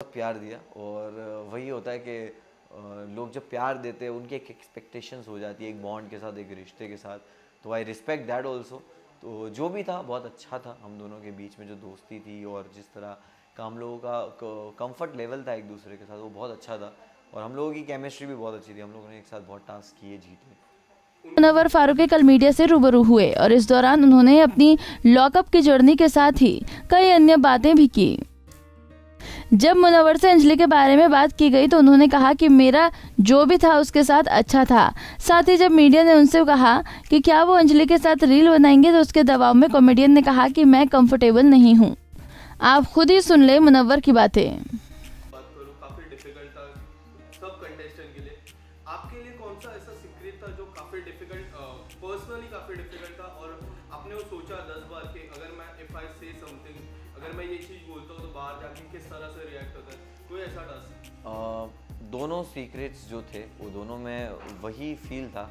प्यार दिया और वही होता है कि लोग जब प्यार देते हैं, उनकी एक एक्सपेक्टेशंस हो जाती है, एक बॉन्ड के साथ, एक रिश्ते के साथ। तो आई रिस्पेक्ट दैट ऑल्सो तो जो भी था, बहुत अच्छा था हम दोनों के बीच में जो दोस्ती थी और जिस तरह का हम लोगों का कंफर्ट लेवल था एक दूसरे के साथ, वो बहुत अच्छा था। और हम लोगों की केमिस्ट्री भी बहुत अच्छी थी। हम लोगों ने एक साथ बहुत टास्क किए जीते। मुनवर फारूकी कल मीडिया से रूबरू हुए और इस दौरान उन्होंने अपनी लॉकअप की जर्नी के साथ ही कई अन्य बातें भी की। जब मुनवर से अंजलि के बारे में बात की गई तो उन्होंने कहा कि मेरा जो भी था उसके साथ अच्छा था। साथ ही जब मीडिया ने उनसे कहा कि क्या वो अंजलि के साथ रील बनाएँगे तो उसके दबाव में कॉमेडियन ने कहा कि मैं कंफर्टेबल नहीं हूँ। आप खुद ही सुन ले मुनवर की बातें। पर्सनली काफ़ी डिफ़िकल्ट था? और आपने वो सोचा दस बार कि अगर मैं इफ़ आई से समथिंग अगर मैं ये चीज़ बोलता हूँ तो बाहर जाके किस तरह से रिएक्ट होता है? कोई ऐसा टास्क दोनों सीक्रेट्स जो थे, वो दोनों में वही फील था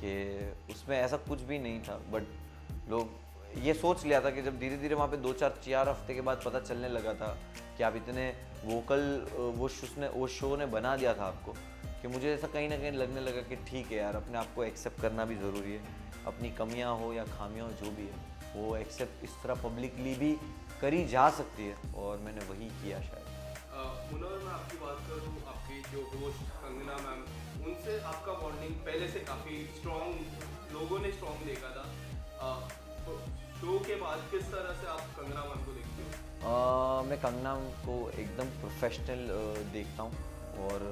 कि उसमें ऐसा कुछ भी नहीं था बट लोग ये सोच लिया था कि जब धीरे धीरे वहाँ पे दो चार चार हफ़्ते के बाद पता चलने लगा था कि आप इतने वोकल वो उसने वो शो ने बना दिया था आपको, कि मुझे ऐसा कहीं ना कहीं लगने लगा कि ठीक है यार, अपने आप को एक्सेप्ट करना भी ज़रूरी है। अपनी कमियाँ हो या खामियाँ हो, जो भी है। वो एक्सेप्ट इस तरह पब्लिकली भी करी जा सकती है और मैंने वही किया शायद। मुनवर मैं आपकी बात करूँ आपकी जो होस्ट कंगना मैम उनसे आपका बॉन्डिंग पहले से काफ़ी स्ट्रॉन्ग लोगों ने स्ट्रॉन्ग देखा था। शो के बाद किस तरह से आप कंगना मैम को देखते हो? मैं कंगना को एकदम प्रोफेशनल देखता हूँ और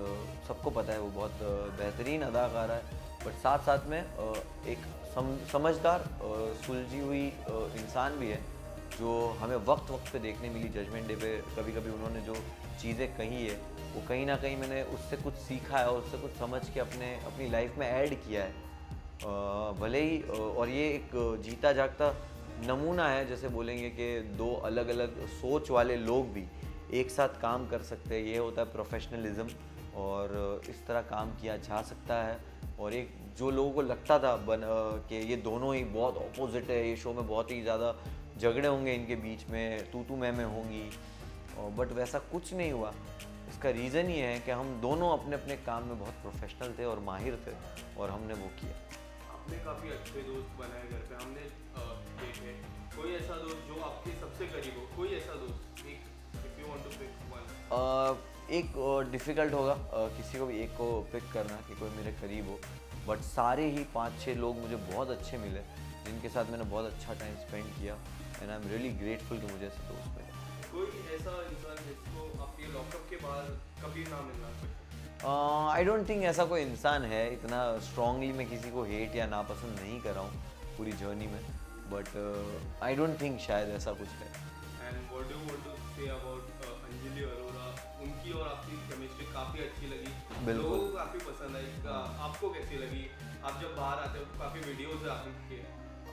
सबको पता है वो बहुत बेहतरीन अदाकारा है। बट साथ साथ में एक सम, समझदार सुलझी हुई इंसान भी है जो हमें वक्त वक्त पे देखने मिली जजमेंट डे पे कभी कभी उन्होंने जो चीज़ें कही है वो कहीं ना कहीं मैंने उससे कुछ सीखा है उससे कुछ समझ के अपने अपनी लाइफ में ऐड किया है। भले ही और ये एक जीता जागता नमूना है जैसे बोलेंगे कि दो अलग अलग सोच वाले लोग भी एक साथ काम कर सकते हैं। ये होता है प्रोफेशनलिज्म और इस तरह काम किया जा सकता है और एक जो लोगों को लगता था बन कि ये दोनों ही बहुत अपोजिट है ये शो में बहुत ही ज़्यादा झगड़े होंगे इनके बीच में तू तू मैं मैं होंगी। बट वैसा कुछ नहीं हुआ। इसका रीज़न ये है कि हम दोनों अपने अपने काम में बहुत प्रोफेशनल थे और माहिर थे और हमने वो किया। आपने काफ़ी अच्छे दोस्त बनाए घर पे। हमने देखे। कोई ऐसा दोस्त जो आपके सबसे करीब हो? कोई ऐसा दोस्त? एक if you want to pick one एक डिफ़िकल्ट होगा। किसी को भी एक को पिक करना कि कोई मेरे करीब हो। बट सारे ही पाँच छः लोग मुझे बहुत अच्छे मिले जिनके साथ मैंने बहुत अच्छा टाइम स्पेंड किया and I am really grateful कि मुझे ऐसे दोस्त मिले। कोई ऐसा इंसान जिसको आपके लॉकअप के बाद कभी ना मिलना आई डोंट थिंक ऐसा कोई इंसान है इतना स्ट्रांगली मैं किसी को हेट या नापसंद नहीं कर रहा हूँ पूरी जर्नी में बट आई डोंट थिंक शायद ऐसा कुछ है। And what do want to say about Anjali Arora उनकी और आपकी केमिस्ट्री काफ़ी अच्छी लगी। बिल्कुल। लोगों को काफ़ी पसंद आई आपको कैसी लगी? आप जब बाहर आते हो तो काफ़ी वीडियोस आपके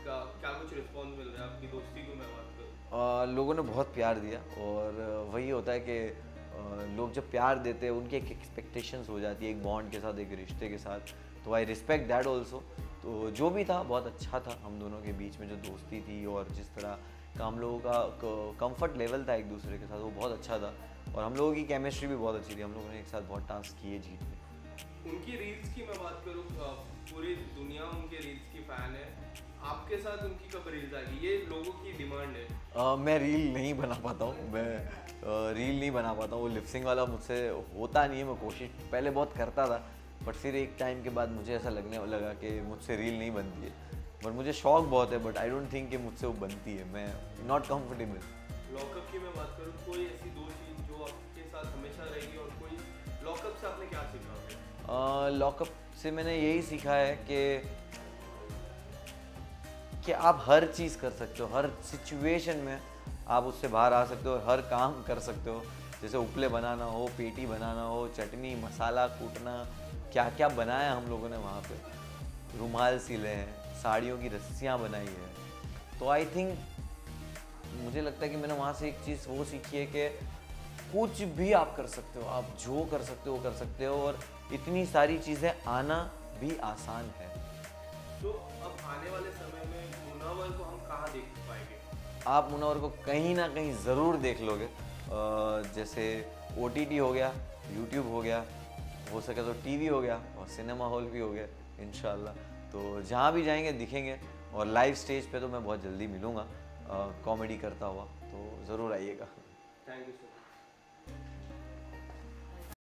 का क्या कुछ रिस्पॉन्स मिल रहा है आपकी दोस्ती को मैं बात करूँ? लोगों ने बहुत प्यार दिया और वही होता है कि लोग जब प्यार देते हैं उनकी एक एक्सपेक्टेशंस हो जाती है एक बॉन्ड के साथ एक रिश्ते के साथ। तो आई रिस्पेक्ट दैट ऑल्सो तो जो भी था बहुत अच्छा था हम दोनों के बीच में जो दोस्ती थी और जिस तरह का हम लोगों का कंफर्ट लेवल था एक दूसरे के साथ वो बहुत अच्छा था। और हम लोगों की केमिस्ट्री भी बहुत अच्छी थी। हम लोगों ने एक साथ बहुत टास्क किए जीत में। उनकी रील्स की मैं बात करूँ पूरी दुनिया उनके रील्स की फ़ैन है। आपके साथ उनकी कब रील्स आएगी? ये लोगों की डिमांड है। आ, मैं रील नहीं बना पाता हूँ। मैं आ, रील नहीं बना पाता हूँ। वो लिपसिंग वाला मुझसे होता नहीं है मैं कोशिश पहले बहुत करता था बट फिर एक टाइम के बाद मुझे ऐसा लगने लगा कि मुझसे रील नहीं बनती है। बट मुझे शौक बहुत है बट आई डोंट थिंक कि मुझसे वो बनती है। मैं नॉट कम्फर्टेबल लॉकअप की मैं बात करूँ कोई ऐसी दो लॉकअप से मैंने यही सीखा है कि कि आप हर चीज़ कर सकते हो, हर सिचुएशन में आप उससे बाहर आ सकते हो हर काम कर सकते हो। जैसे उपले बनाना हो, पेटी बनाना हो, चटनी, मसाला कूटना क्या क्या बनाया हम लोगों ने वहाँ पे? रुमाल सिले हैं, साड़ियों की रस्सियाँ बनाई है। तो आई थिंक मुझे लगता है कि मैंने वहाँ से एक चीज़ वो सीखी है कि कुछ भी आप कर सकते हो आप जो कर सकते हो कर सकते हो और इतनी सारी चीज़ें आना भी आसान है। तो अब आने वाले समय में मुनावर को हम कहाँ देख पाएँगे? आप मुनावर को कहीं ना कहीं ज़रूर देख लोगे। जैसे ओटीटी हो गया यूट्यूब हो गया हो सके तो टीवी हो गया और सिनेमा हॉल भी हो गया इन तो जहाँ भी जाएँगे दिखेंगे और लाइव स्टेज पे तो मैं बहुत जल्दी मिलूँगा। कॉमेडी करता हुआ तो ज़रूर आइएगा। Thank you sir